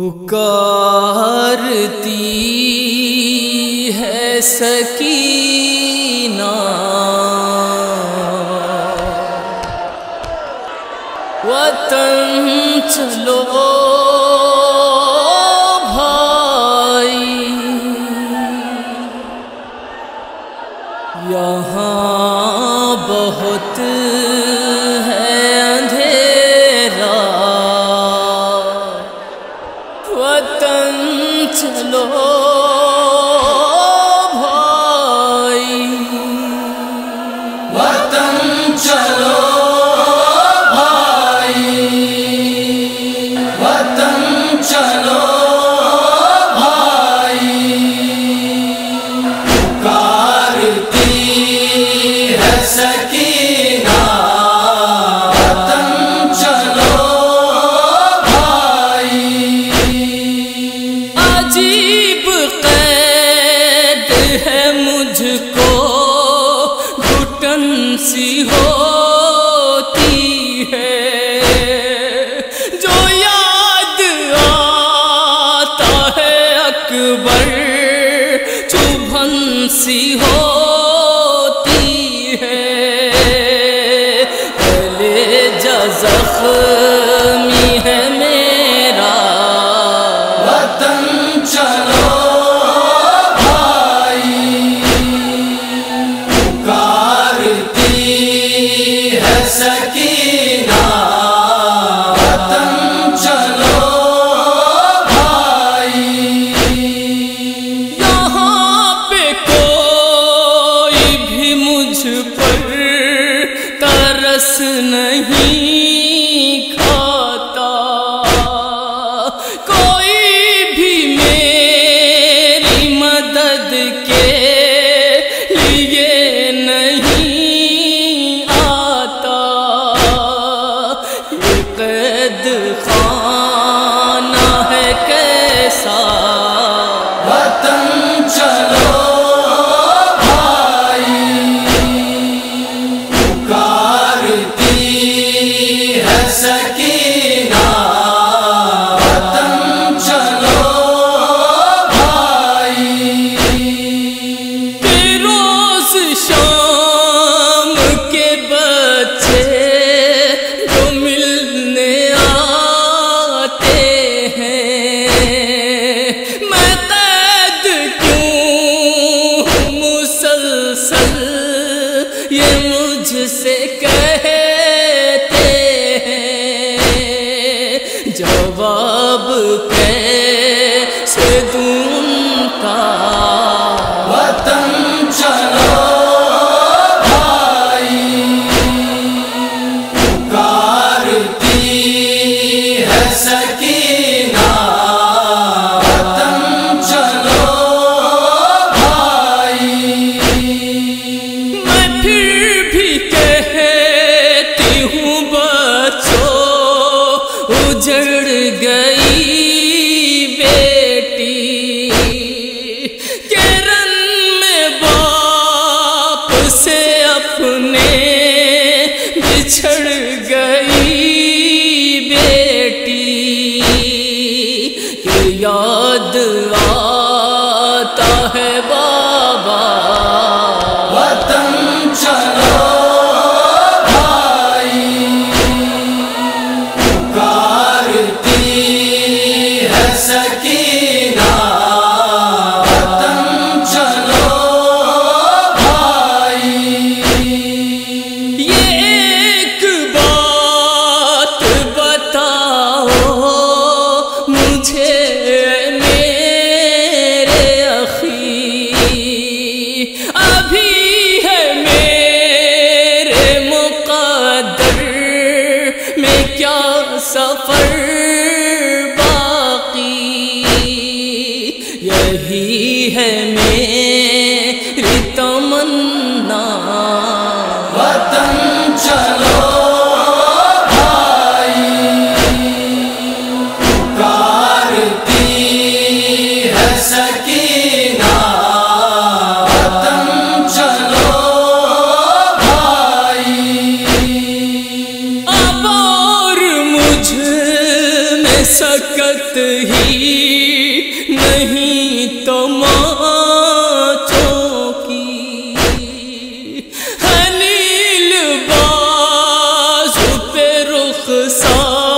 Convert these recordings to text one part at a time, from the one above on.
پکارتی ہے سکینہ۔ وطن چل essa aqui. وطن چلو۔ میں پھر بھی کہتی ہوں، بچوں، اجڑ گئی بیٹی کرن میں باپ سے اپنے بچھڑ گئی۔ عزت ہی نہیں تو ماں کی۔ حلیل باز پہ رخ سار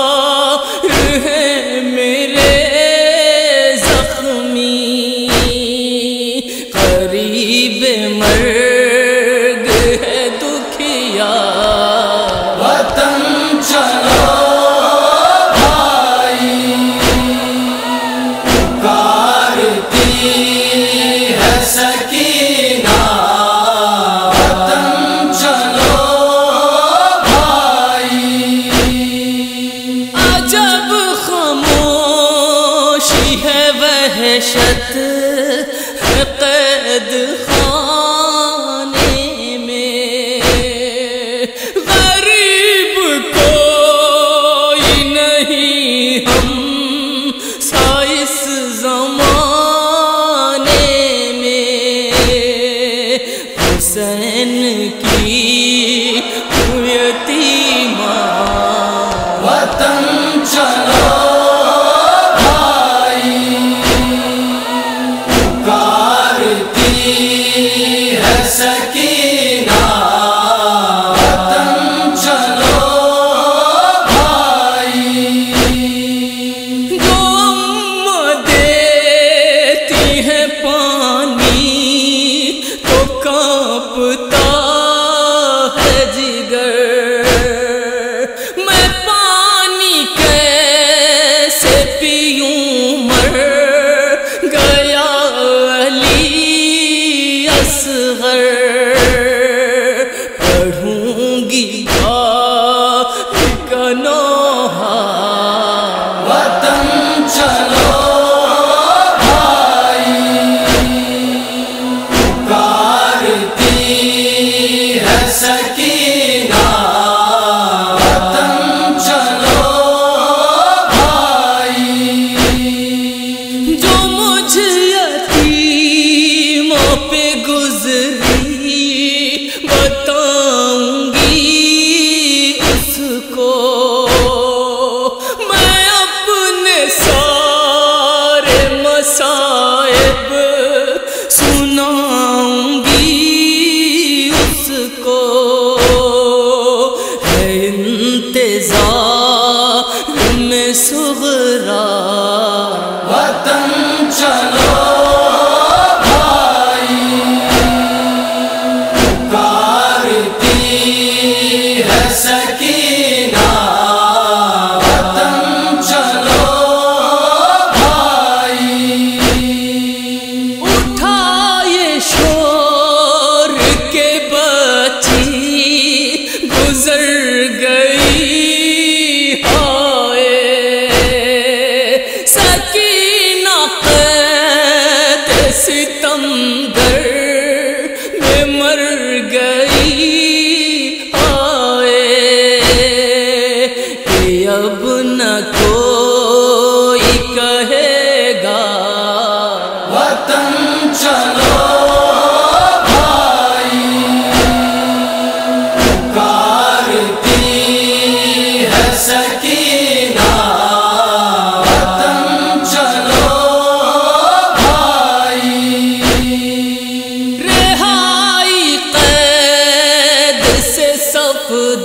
dia.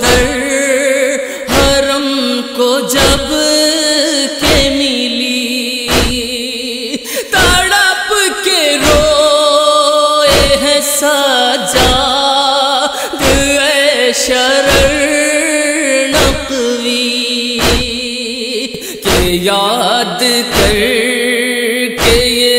در حرم کو جب کے ملی، تڑپ کے روئے ہے ساجا اے شرر نقوی، کہ یاد کر کے یہ